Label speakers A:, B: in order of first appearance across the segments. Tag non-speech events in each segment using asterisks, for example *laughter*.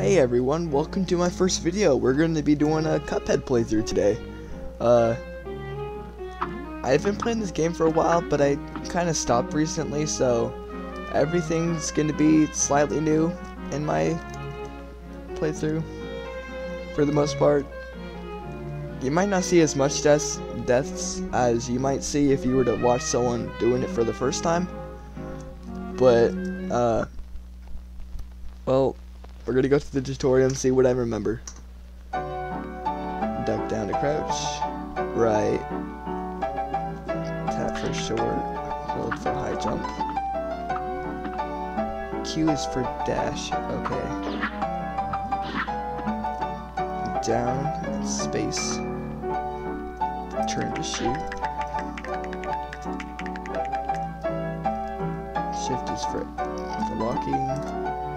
A: Hey everyone, welcome to my first video. We're going to be doing a Cuphead playthrough today. Uh, I've been playing this game for a while, but I kind of stopped recently, so everything's going to be slightly new in my playthrough, for the most part. You might not see as much deaths, deaths as you might see if you were to watch someone doing it for the first time, but, uh, well, we're gonna go through the tutorial and see what I remember. Duck down to crouch. Right. Tap for short. Hold for high jump. Q is for dash. Okay. Down. Space. Turn to shoot. Shift is for, for locking.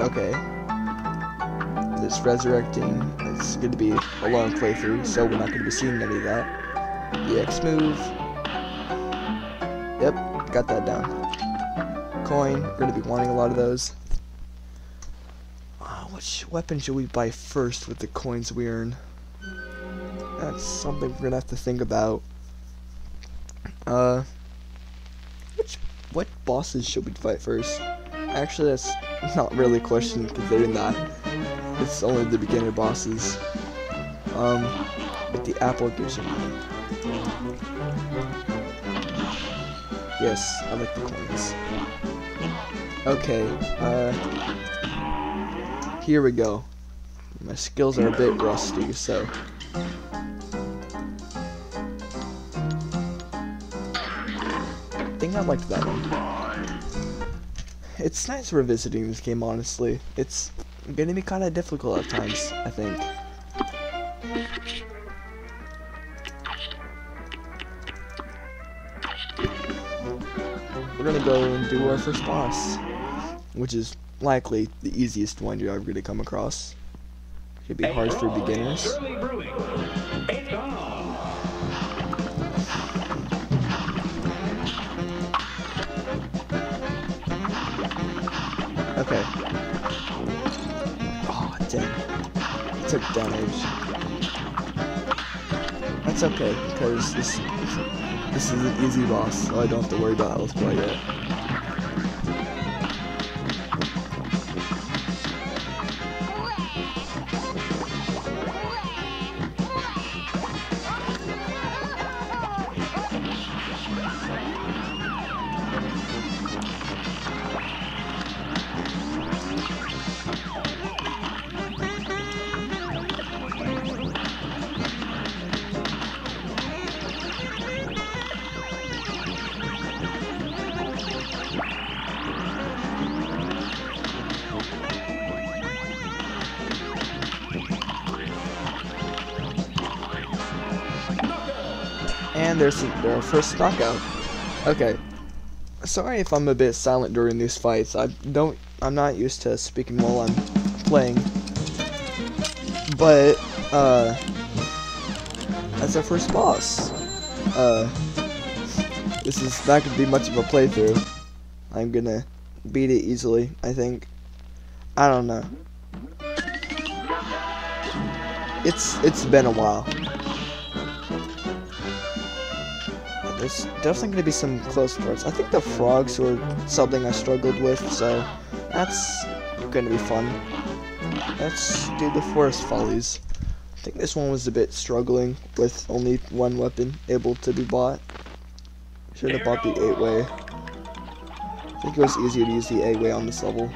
A: Okay. This resurrecting is going to be a long playthrough, so we're not going to be seeing any of that. EX move. Yep, got that down. Coin, we're going to be wanting a lot of those. Uh, which weapon should we buy first with the coins we earn? That's something we're going to have to think about. Uh, which, what bosses should we fight first? Actually, that's not really a question considering that it's only the beginner bosses. Um, but the apple gives you money. Yes, I like the coins. Okay, uh, here we go. My skills are a bit rusty, so. I think I liked that one it's nice revisiting this game, honestly. It's gonna be kind of difficult at times, I think. We're gonna go and do our first boss, which is likely the easiest one you're ever gonna come across. Should be hard for beginners. Took damage. That's okay, because this, this is an easy boss, so I don't have to worry about health quite yet. There's our first knockout. Okay. Sorry if I'm a bit silent during these fights. I don't I'm not used to speaking while I'm playing. But uh that's our first boss. Uh this is not gonna be much of a playthrough. I'm gonna beat it easily, I think. I don't know. It's it's been a while. There's definitely going to be some close parts. I think the frogs were something I struggled with, so that's going to be fun. Let's do the forest follies. I think this one was a bit struggling with only one weapon able to be bought. Should have bought the 8-way. I think it was easier to use the 8-way on this level.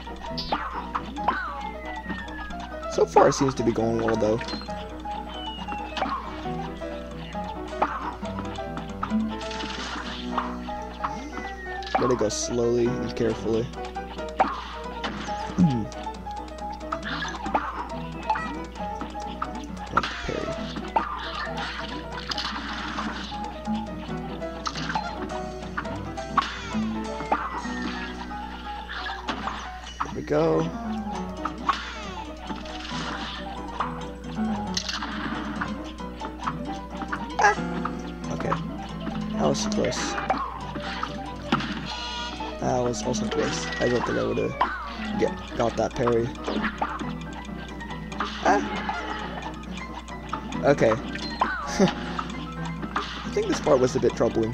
A: So far it seems to be going well though. Gotta go slowly and carefully. we go. Ah. Okay. That was close. Was also close. I don't think I would have get got that parry. Ah. Okay. *laughs* I think this part was a bit troubling.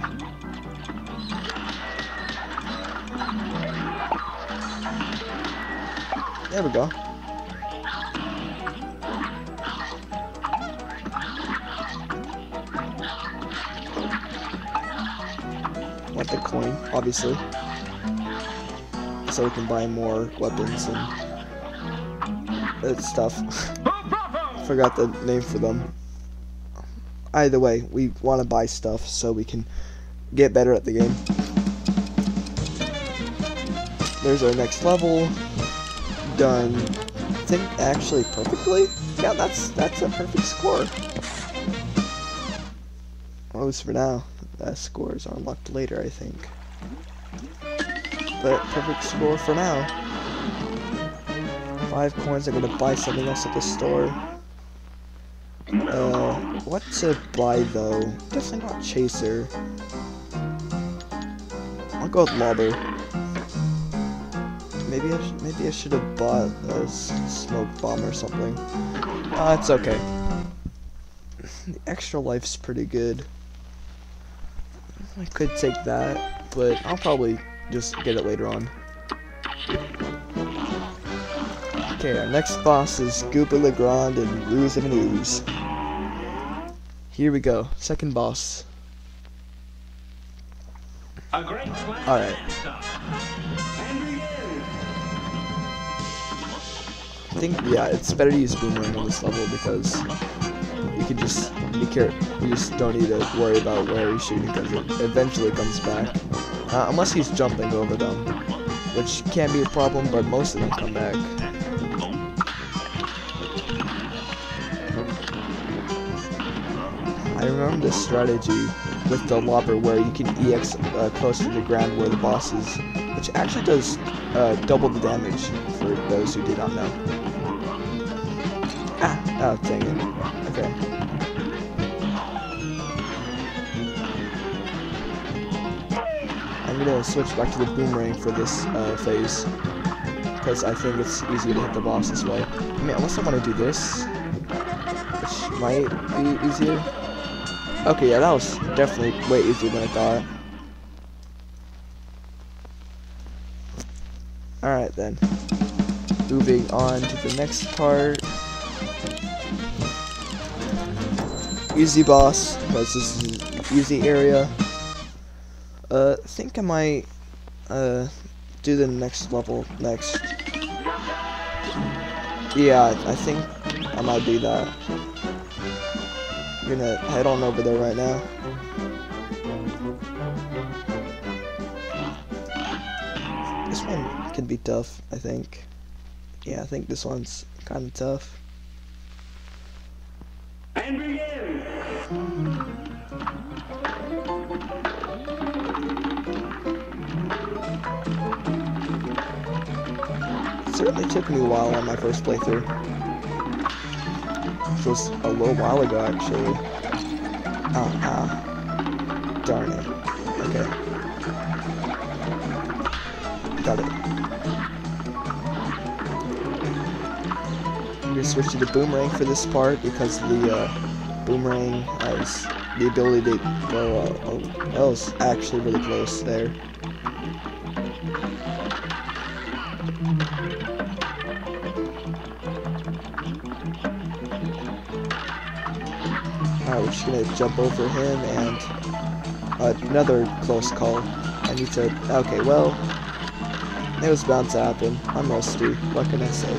A: There we go. Want the coin, obviously. So we can buy more weapons and stuff. *laughs* Forgot the name for them. Either way, we want to buy stuff so we can get better at the game. There's our next level done, I think, actually perfectly. Yeah, that's that's a perfect score. At least for now. That scores are unlocked later, I think. But perfect score for now. Five coins, I'm gonna buy something else at the store. Uh, what to buy though? Definitely not Chaser. I'll go with Lobber. Maybe I maybe I should have bought a smoke bomb or something. Uh, it's okay. The extra life's pretty good. I could take that, but I'll probably just get it later on. Okay, our next boss is Goopy Le Grande and Ruse of an Ooze. Here we go, second boss. Alright. I think, yeah, it's better to use Boomerang on this level because you can just be careful. You just don't need to worry about where he's shooting because it eventually comes back. Uh, unless he's jumping over them, which can be a problem, but most of them come back. I remember this strategy with the lobber where you can EX uh, close to the ground where the boss is, which actually does uh, double the damage for those who do not know. Ah, oh dang it. Okay. I'm gonna switch back to the boomerang for this uh, phase because I think it's easier to hit the boss this way. I mean, unless I want to do this, which might be easier. Okay, yeah, that was definitely way easier than I thought. Alright then. Moving on to the next part. Easy boss, because this is an easy area. Uh, I think I might, uh, do the next level next. Yeah, I think I might do that gonna head on over there right now. This one can be tough, I think. Yeah, I think this one's kind of tough. Took me a while on my first playthrough which was a little while ago actually. Ah. Darn it. Okay. Got it. I'm gonna switch to the boomerang for this part because the uh, boomerang has the ability to go, uh, oh, that was actually really close there. We're just gonna jump over him and uh, another close call. I need to. Okay, well, it was bound to happen. I'm rusty. What can I say?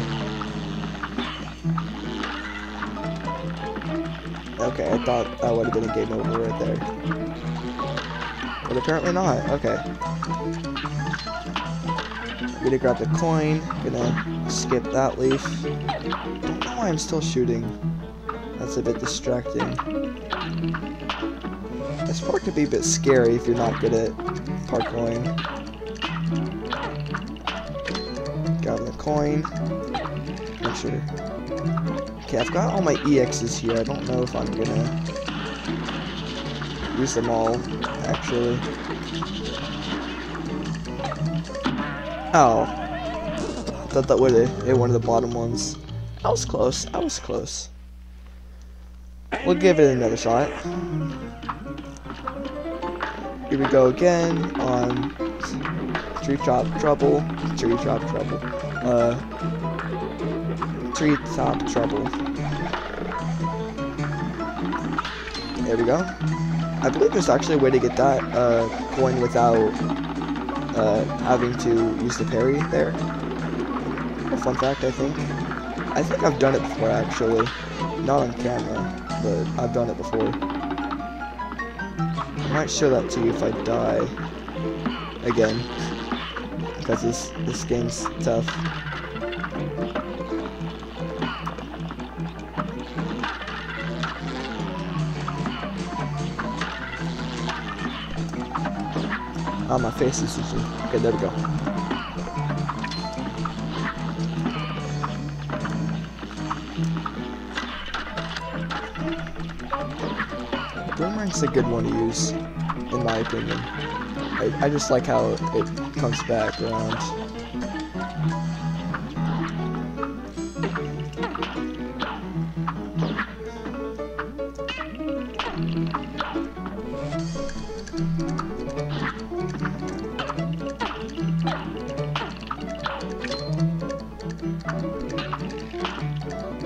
A: Okay, I thought that would have been a game over right there. But apparently not. Okay. I'm gonna grab the coin. Gonna skip that leaf. Don't know why I'm still shooting. That's a bit distracting. This part could be a bit scary if you're not good at parkouring. Got the coin. Make sure. Okay, I've got all my EXs here. I don't know if I'm gonna use them all, actually. Oh. I thought that would have hit one of the bottom ones. I was close. I was close. We'll give it another shot. Here we go again on Tree Top Trouble. Tree Top Trouble. Uh, Tree Top Trouble. There we go. I believe there's actually a way to get that uh, coin without uh, having to use the parry there. A fun fact, I think. I think I've done it before, actually. Not on camera, but I've done it before. I might show that to you if I die again. Because this, this game's tough. Oh, my face is itchy. Okay, there we go. Boomerang's a good one to use, in my opinion. I, I just like how it comes back around.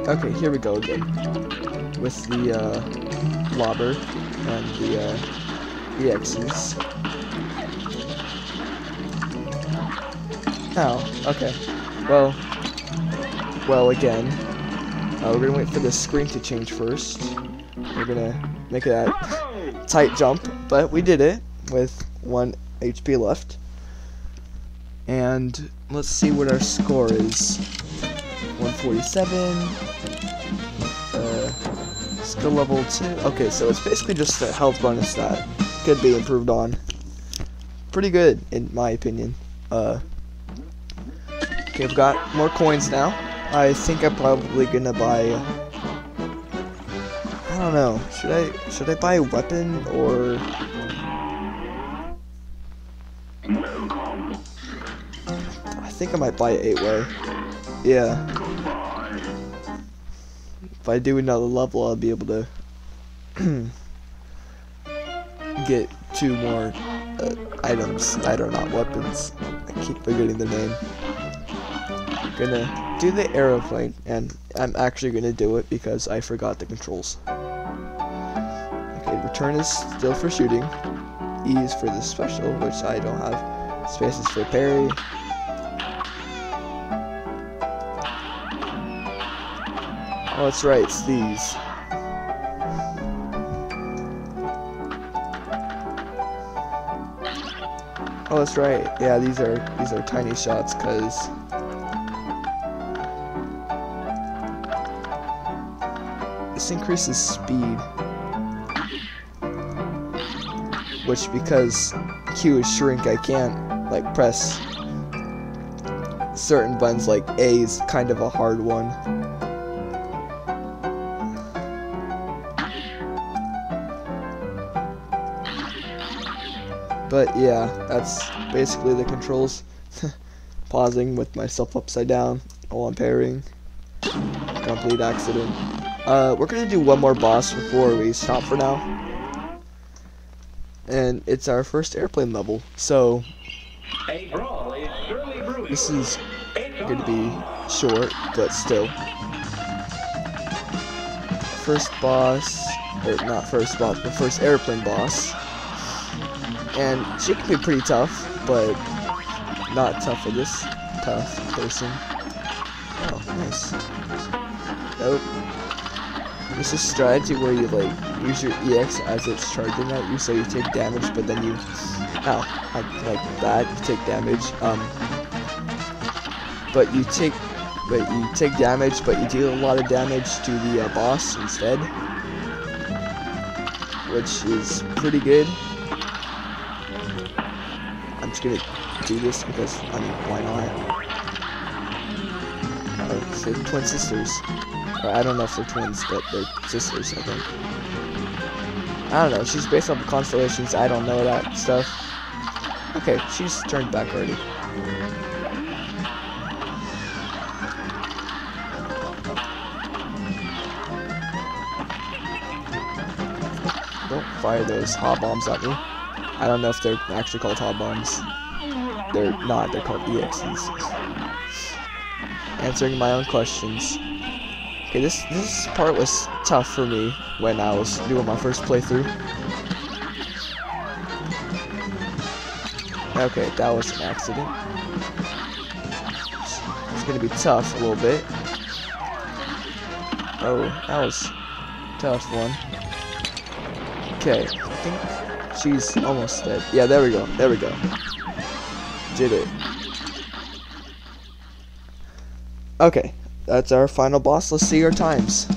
A: Okay, here we go again. With the uh, lobber and the uh, EXs. Oh, okay. Well, well again. Uh, we're gonna wait for the screen to change first. We're gonna make that tight jump, but we did it with one HP left. And let's see what our score is. 147. Uh, skill level 2. Okay, so it's basically just a health bonus that could be improved on. Pretty good, in my opinion. Uh, okay, I've got more coins now. I think I'm probably gonna buy... I don't know. Should I should I buy a weapon or... I think I might buy an 8-way. Yeah. If I do another level, I'll be able to *clears throat* get two more uh, items I don't know, weapons. I keep forgetting the name. Gonna do the aeroplane, and I'm actually gonna do it because I forgot the controls. Okay, return is still for shooting. E is for the special, which I don't have. Space is for parry. Oh, that's right, it's these. Oh, that's right. Yeah, these are these are tiny shots because this increases speed, which because Q is shrink, I can't like press certain buttons. Like A is kind of a hard one. But yeah, that's basically the controls. *laughs* Pausing with myself upside down while I'm parrying. Complete accident. Uh, we're gonna do one more boss before we stop for now. And it's our first airplane level, so this is gonna be short, but still. First boss, or not first boss, but first airplane boss and she can be pretty tough, but not tough for this tough person. Oh, nice. Nope. This is strategy where you like use your EX as it's charging at you, so you take damage, but then you, ow, like, like that, you take damage. Um, but you take, but you take damage, but you deal a lot of damage to the uh, boss instead, which is pretty good. Gonna do this because, I mean, why not? So twin sisters. Or I don't know if they're twins, but they're sisters, I think. I don't know. She's based on of constellations. I don't know that stuff. Okay, she's turned back already. Don't fire those hot bombs at me. I don't know if they're actually called hot bombs. They're not, they're called EXEs. Answering my own questions. Okay, this this part was tough for me when I was doing my first playthrough. Okay, that was an accident. It's gonna be tough a little bit. Oh, that was tough one. Okay, I think she's almost dead. Yeah, there we go. There we go. Did it. Okay, that's our final boss. Let's see our times.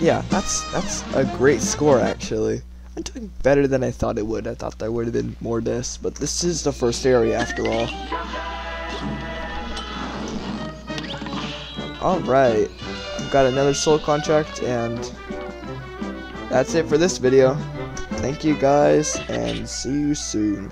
A: Yeah, that's that's a great score actually. I'm doing better than I thought it would. I thought there would have been more discs, but this is the first area after all. Alright, I've got another soul contract and that's it for this video. Thank you guys and see you soon.